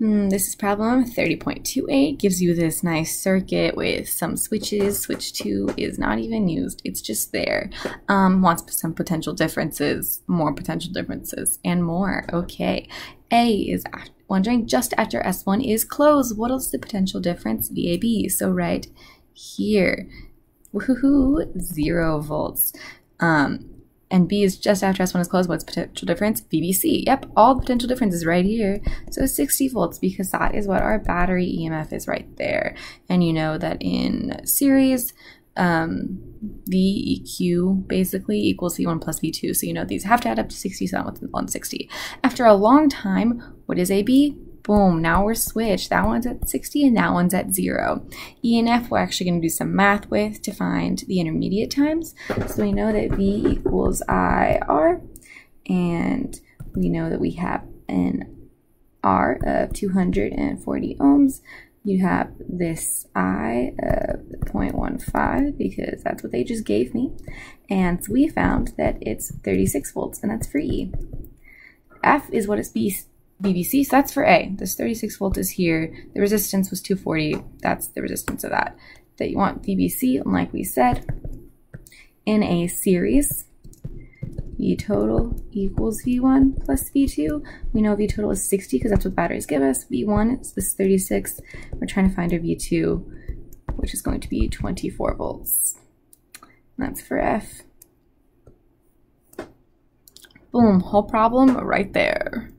Mm, this is problem 30.28. Gives you this nice circuit with some switches. Switch 2 is not even used. It's just there. Um, wants some potential differences, more potential differences, and more. Okay. A is wondering just after S1 is closed. What is the potential difference? VAB. So right here. Woohoo! Zero volts. Um, and B is just after S1 is closed. What's potential difference? VBC. Yep, all the potential difference is right here. So 60 volts because that is what our battery EMF is right there. And you know that in series, um, VEQ basically equals V1 plus V2. So you know these have to add up to 60, so that one's 160. After a long time, what is AB? Boom, now we're switched. That one's at 60 and that one's at zero. E and F we're actually going to do some math with to find the intermediate times. So we know that V equals IR and we know that we have an R of 240 ohms. You have this I of 0.15 because that's what they just gave me. And so we found that it's 36 volts and that's for E. F is what it's B VBC, so that's for A. This 36 volt is here. The resistance was 240. That's the resistance of that. That you want VBC, and like we said, in a series, V total equals V1 plus V2. We know V total is 60 because that's what batteries give us. V1 is this 36. We're trying to find our V2, which is going to be 24 volts. And that's for F. Boom, whole problem right there.